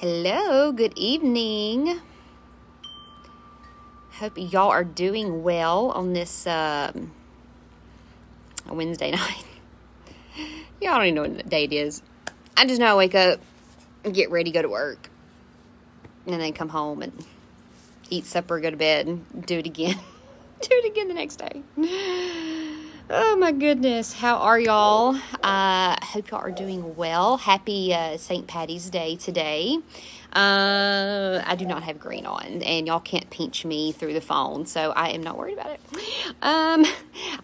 Hello, good evening. Hope y'all are doing well on this um, Wednesday night. y'all don't even know what day it is. I just know I wake up, get ready, go to work, and then come home and eat supper, go to bed, and do it again. do it again the next day. Oh my goodness, how are y'all? Uh, hope y'all are doing well. Happy uh, St. Patty's Day today. Uh, I do not have green on, and y'all can't pinch me through the phone, so I am not worried about it. Um,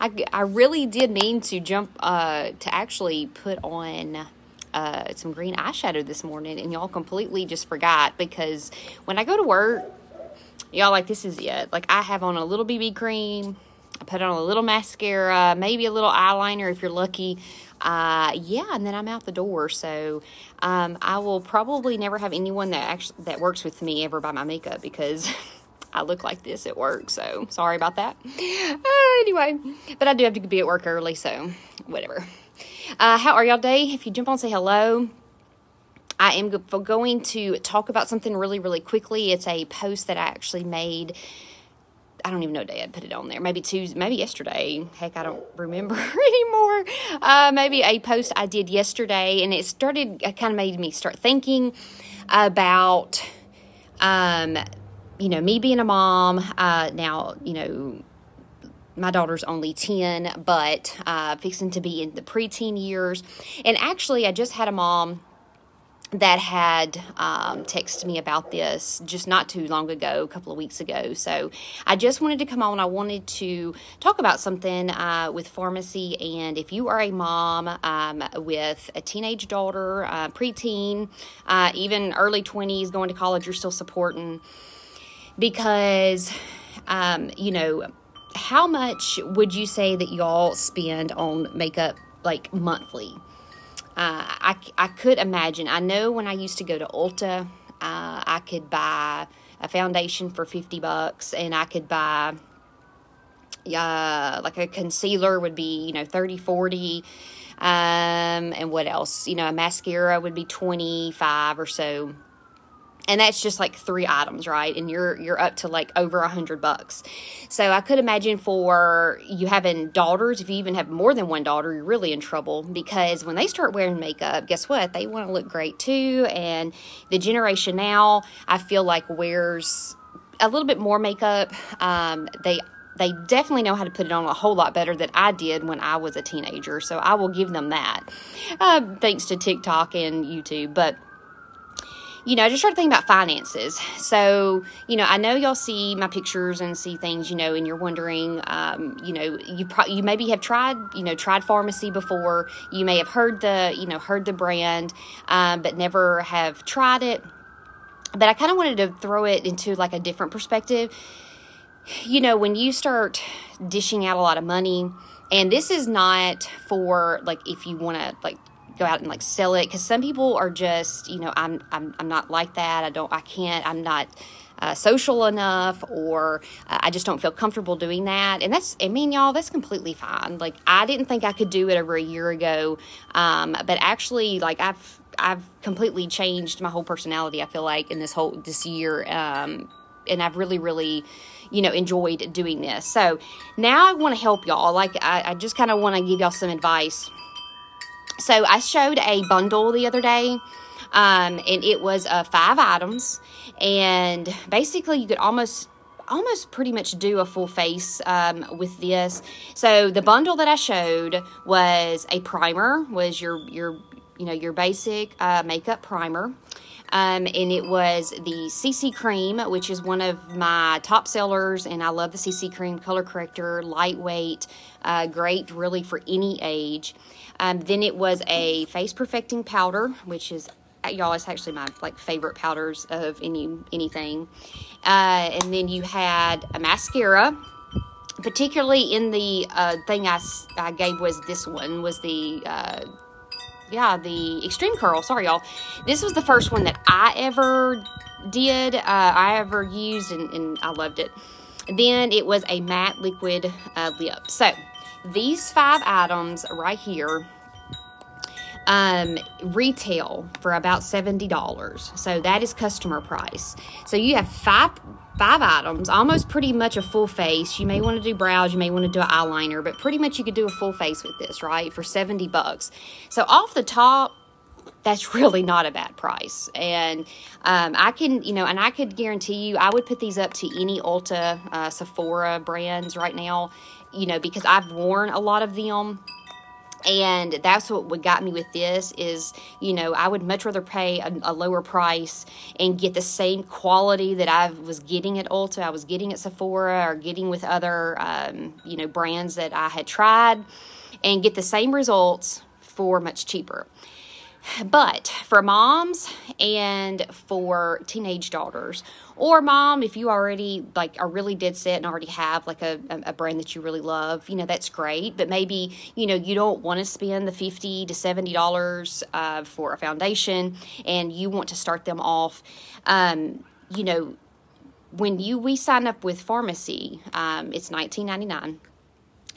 I, I really did mean to jump uh, to actually put on uh, some green eyeshadow this morning, and y'all completely just forgot because when I go to work, y'all like this is it. Like I have on a little BB cream I put on a little mascara, maybe a little eyeliner if you're lucky. Uh, yeah, and then I'm out the door. So um, I will probably never have anyone that actually that works with me ever buy my makeup because I look like this at work. So sorry about that. Uh, anyway, but I do have to be at work early, so whatever. Uh, how are y'all today? If you jump on, say hello. I am going to talk about something really, really quickly. It's a post that I actually made I don't even know day I put it on there. Maybe Tuesday, maybe yesterday. Heck, I don't remember anymore. Uh, maybe a post I did yesterday, and it started. It kind of made me start thinking about, um, you know, me being a mom. Uh, now, you know, my daughter's only 10, but uh, fixing to be in the preteen years. And actually, I just had a mom that had um, texted me about this just not too long ago, a couple of weeks ago. So I just wanted to come on. I wanted to talk about something uh, with Farmasi. And if you are a mom um, with a teenage daughter, uh, preteen, uh, even early 20s, going to college, you're still supporting because, um, you know, how much would you say that y'all spend on makeup like monthly? Uh, I, I could imagine. I know when I used to go to Ulta, uh, I could buy a foundation for 50 bucks and I could buy uh, like a concealer would be, you know, 30, 40. Um, and what else? You know, a mascara would be 25 or so and that's just like three items right? And you're you're up to like over a hundred bucks. So i could imagine for you having daughters if you even have more than one daughter you're really in trouble. Because when they start wearing makeup guess what? They want to look great too. And the generation now i feel like wears a little bit more makeup. Um, they they definitely know how to put it on a whole lot better than I did when I was a teenager. So I will give them that, uh, thanks to TikTok and YouTube. But you know, I just started thinking about finances. So, you know, I know y'all see my pictures and see things, you know, and you're wondering, um, you know, you pro- you maybe have tried, you know, tried Farmasi before. You may have heard the, you know, heard the brand, um, but never have tried it. But I kind of wanted to throw it into like a different perspective. You know, when you start dishing out a lot of money, and this is not for like if you want to like go out and like sell it because some people are just you know I'm, I'm i'm not like that. I don't i can't i'm not uh, social enough or uh, i just don't feel comfortable doing that. And that's i mean y'all that's completely fine. Like i didn't think i could do it over a year ago. Um, but actually like i've i've completely changed my whole personality i feel like in this whole this year. Um, and i've really really you know enjoyed doing this. So now i want to help y'all. Like i, I just kind of want to give y'all some advice so I showed a bundle the other day, um, and it was uh, five items, and basically you could almost almost pretty much do a full face um, with this. So the bundle that I showed was a primer, was your your you know your basic uh, makeup primer. Um, and it was the CC Cream, which is one of my top sellers, and I love the CC Cream color corrector, lightweight, uh, great really for any age. Um, then it was a face perfecting powder, which is y'all it's actually my like favorite powders of any anything. Uh, and then you had a mascara. Particularly in the uh, thing I, I gave was this one was the uh, yeah the extreme curl. Sorry y'all. This was the first one that I ever did. Uh, I ever used and, and, I loved it. Then it was a matte liquid uh, lip. So these five items right here um, retail for about $70. So that is customer price. So you have five five items, almost pretty much a full face. You may want to do brows, you may want to do eyeliner, but pretty much you could do a full face with this, right? For 70 bucks. So off the top, that's really not a bad price. And um, I can, you know, and I could guarantee you, I would put these up to any Ulta, uh, Sephora brands right now, you know, because I've worn a lot of them. And that's what got me with this is you know i would much rather pay a, a, lower price and get the same quality that i was getting at ulta. I was getting at sephora or getting with other um, you know brands that i had tried and get the same results for much cheaper but for moms and for teenage daughters, or mom, if you already like are really dead set and already have like a, a brand that you really love, you know, that's great. But maybe, you know, you don't want to spend the 50 to $70 uh, for a foundation and you want to start them off, um, you know, when you we sign up with Farmasi, um, it's 19.99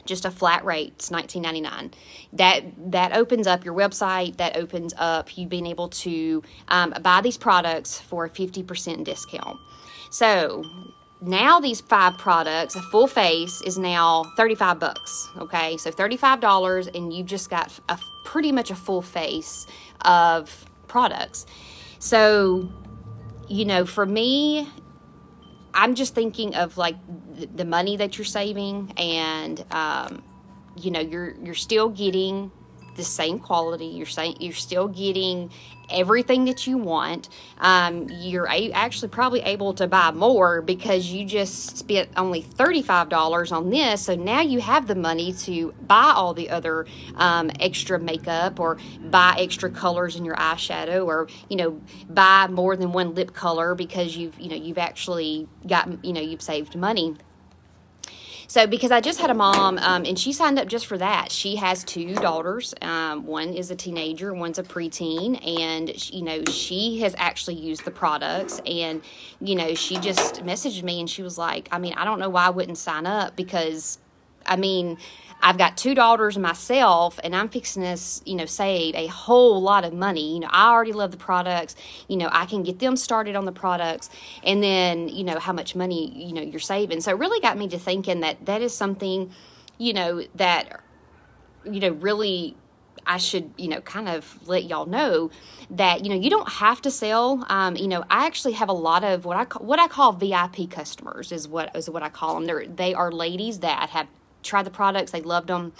just a flat rate it's 19.99 that that opens up your website that opens up you being able to um, buy these products for a 50% discount. So now these five products a full face is now 35 bucks okay? So $35 and you've just got a pretty much a full face of products. So you know for me I'm just thinking of like the money that you're saving, and um, you know you're you're still getting the same quality. You're saying you're still getting everything that you want. Um, you're a- actually probably able to buy more because you just spent only $35 on this. So now you have the money to buy all the other um, extra makeup or buy extra colors in your eyeshadow or, you know, buy more than one lip color because you've, you know, you've actually got, you know, you've saved money. So, because I just had a mom um, and she signed up just for that. She has two daughters. Um, one is a teenager, one's a preteen, and you know she has actually used the products. And you know she just messaged me and she was like, I mean, I don't know why I wouldn't sign up because, I mean, I've got two daughters myself, and I'm fixing this, you know, save a whole lot of money. You know, I already love the products. You know, I can get them started on the products, and then you know how much money you know you're saving. So it really got me to thinking that that is something, you know, that you know really I should, you know, kind of let y'all know that you know you don't have to sell. Um, you know, I actually have a lot of what I call, what I call VIP customers is what is what I call them. They're they are ladies that have tried the products, they loved them,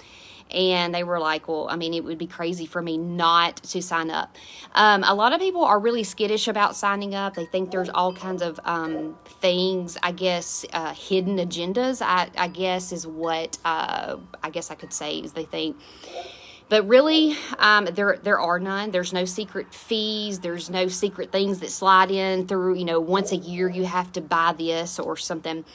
and they were like, well, I mean, it would be crazy for me not to sign up. Um, a lot of people are really skittish about signing up. They think there's all kinds of um, things, I guess, uh, hidden agendas, I, I, guess, is what uh, I guess I could say, is they think. But really, um, there there are none. There's no secret fees. There's no secret things that slide in through. You know, once a year you have to buy this or something.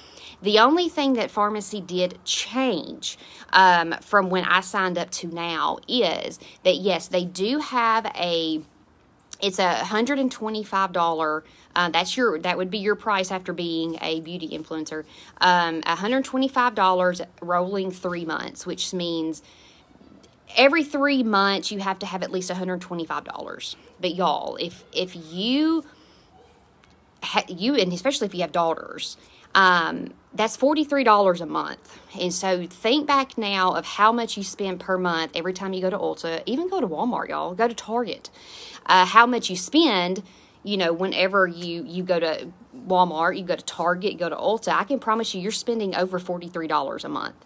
The only thing that Farmasi did change um, from when I signed up to now is that yes, they do have a it's a hundred and twenty five dollar uh, that's your that would be your price after being a beauty influencer um, $125 rolling three months which means every three months you have to have at least $125 but y'all if if you you and especially if you have daughters um, that's $43 a month. And so think back now of how much you spend per month every time you go to Ulta, even go to Walmart, y'all, go to Target. Uh, how much you spend, you know, whenever you, you go to Walmart, you go to Target, you go to Ulta, I can promise you you're spending over $43 a month.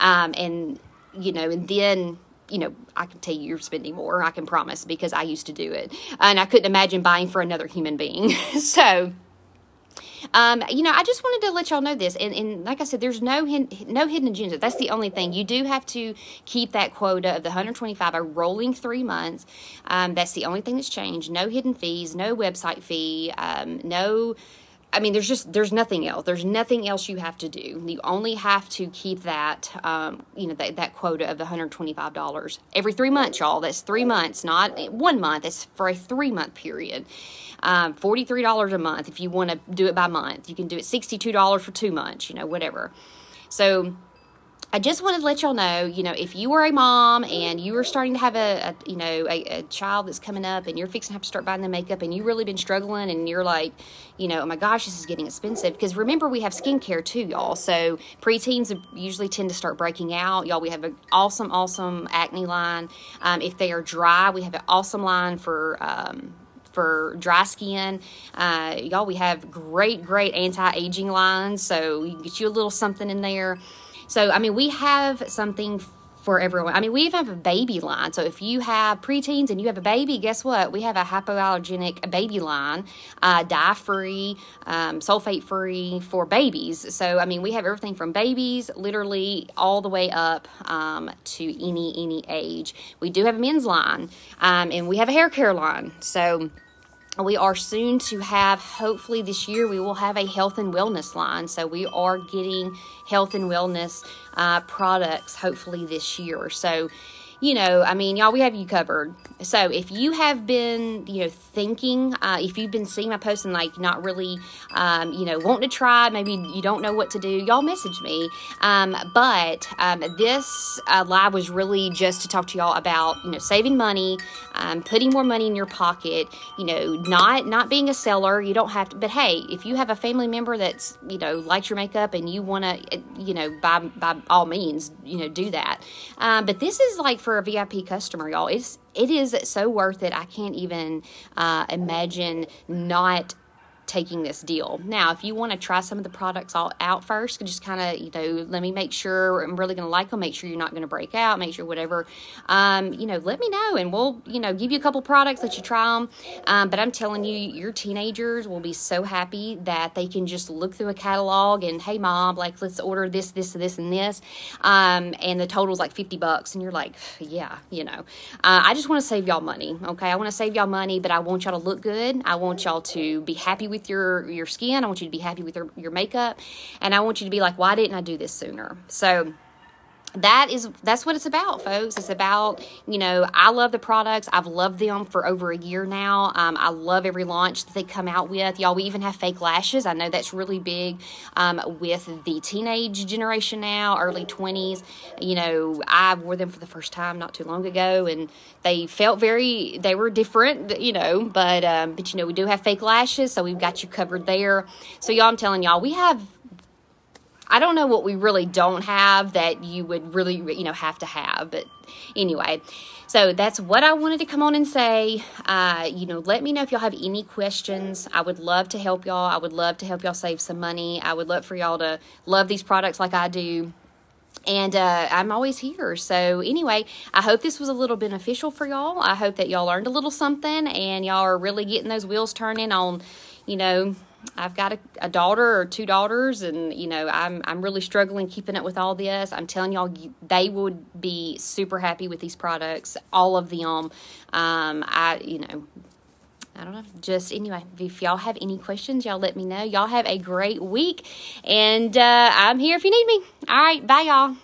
Um, and, you know, and then you know, I can tell you you're spending more, I can promise, because I used to do it. And I couldn't imagine buying for another human being. so, um, you know, I just wanted to let y'all know this, and, and like I said, there's no no hidden agenda. That's the only thing. You do have to keep that quota of the 125 a rolling three months. Um, that's the only thing that's changed. No hidden fees, no website fee, um, no. I mean, there's just there's nothing else. There's nothing else you have to do. You only have to keep that, um, you know, that, that quota of the hundred twenty five dollars every three months, y'all. That's three months, not one month. It's for a three month period. Um, $43 a month if you want to do it by month. You can do it $62 for two months, you know, whatever. So, I just wanted to let y'all know, you know, if you are a mom and you are starting to have a, a you know, a, a, child that's coming up and you're fixing to have to start buying the makeup and you really been struggling and you're like, you know, oh my gosh, this is getting expensive. Because remember, we have skincare too, y'all. So preteens usually tend to start breaking out. Y'all, we have an awesome, awesome acne line. Um, if they are dry, we have an awesome line for, um, for dry skin. Uh, y'all, we have great, great anti-aging lines. So you can get you a little something in there. So, I mean, we have something for everyone. I mean, we even have a baby line. So if you have preteens and you have a baby, guess what? We have a hypoallergenic baby line, uh, dye free, um, sulfate free for babies. So I mean, we have everything from babies, literally all the way up um, to any any age. We do have a men's line, um, and we have a hair care line. So we are soon to have hopefully this year we will have a health and wellness line. So we are getting health and wellness uh, products hopefully this year. So you know, I mean, y'all, we have you covered. So if you have been, you know, thinking, uh, if you've been seeing my posts and like not really, um, you know, wanting to try, maybe you don't know what to do, y'all message me. Um, but um, this uh, live was really just to talk to y'all about, you know, saving money, um, putting more money in your pocket, you know, not not being a seller. You don't have to, but hey, if you have a family member that's, you know, likes your makeup and you want to, you know, by by all means, you know, do that. Um, but this is like for a VIP customer, y'all. It's it is so worth it. I can't even uh, imagine not taking this deal. Now, if you want to try some of the products all out first, just kind of, you know, let me make sure I'm really going to like them, make sure you're not going to break out, make sure whatever, um, you know, let me know and we'll, you know, give you a couple products that you try them. Um, but I'm telling you, your teenagers will be so happy that they can just look through a catalog and, hey, mom, like, let's order this, this, this, and this. Um, and the total's like 50 bucks. And you're like, yeah, you know, uh, I just want to save y'all money. Okay. I want to save y'all money, but I want y'all to look good. I want y'all to be happy with with your your skin. I want you to be happy with your, your makeup. And I want you to be like, why didn't I do this sooner? So that is that's what it's about folks. It's about you know i love the products. I've loved them for over a year now. Um, i love every launch that they come out with. Y'all we even have fake lashes. I know that's really big um, with the teenage generation now early 20s you know i wore them for the first time not too long ago and they felt very they were different you know but um, but you know we do have fake lashes so we've got you covered there. So y'all i'm telling y'all we have I don't know what we really don't have that you would really, you know, have to have. But anyway, so that's what I wanted to come on and say. Uh, you know, let me know if y'all have any questions. I would love to help y'all. I would love to help y'all save some money. I would love for y'all to love these products like I do and uh, I'm always here. So anyway, I hope this was a little beneficial for y'all. I hope that y'all learned a little something and y'all are really getting those wheels turning on, you know, I've got a, a, daughter or two daughters, and you know I'm I'm really struggling keeping up with all this. I'm telling y'all, they would be super happy with these products, all of them. Um, I you know. I don't know. Just anyway, if y'all have any questions, y'all let me know. Y'all have a great week, and uh, I'm here if you need me. All right, bye, y'all.